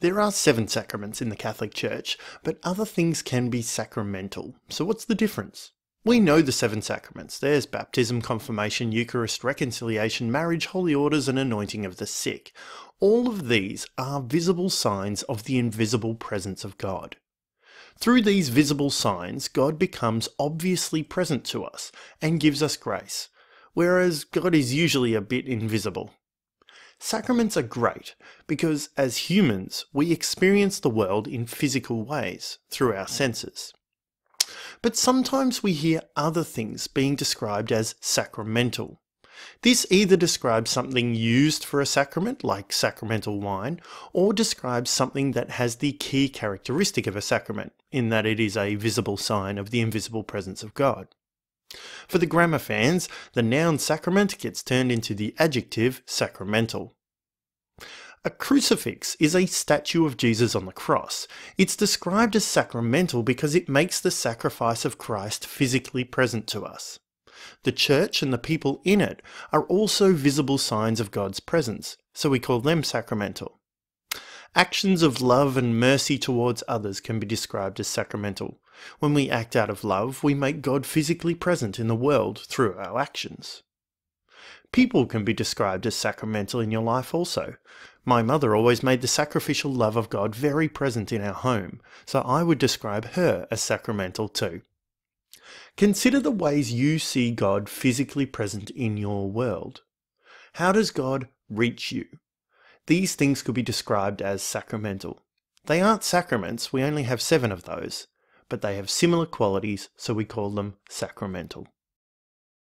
There are seven sacraments in the Catholic Church, but other things can be sacramental. So what's the difference? We know the seven sacraments. There's baptism, confirmation, Eucharist, reconciliation, marriage, holy orders, and anointing of the sick. All of these are visible signs of the invisible presence of God. Through these visible signs, God becomes obviously present to us and gives us grace, whereas God is usually a bit invisible. Sacraments are great because as humans, we experience the world in physical ways through our senses. But sometimes we hear other things being described as sacramental. This either describes something used for a sacrament, like sacramental wine, or describes something that has the key characteristic of a sacrament, in that it is a visible sign of the invisible presence of God. For the grammar fans, the noun sacrament gets turned into the adjective sacramental. A crucifix is a statue of Jesus on the cross. It's described as sacramental because it makes the sacrifice of Christ physically present to us. The church and the people in it are also visible signs of God's presence, so we call them sacramental. Actions of love and mercy towards others can be described as sacramental. When we act out of love, we make God physically present in the world through our actions. People can be described as sacramental in your life also. My mother always made the sacrificial love of God very present in our home, so I would describe her as sacramental too. Consider the ways you see God physically present in your world. How does God reach you? These things could be described as sacramental. They aren't sacraments, we only have seven of those, but they have similar qualities, so we call them sacramental.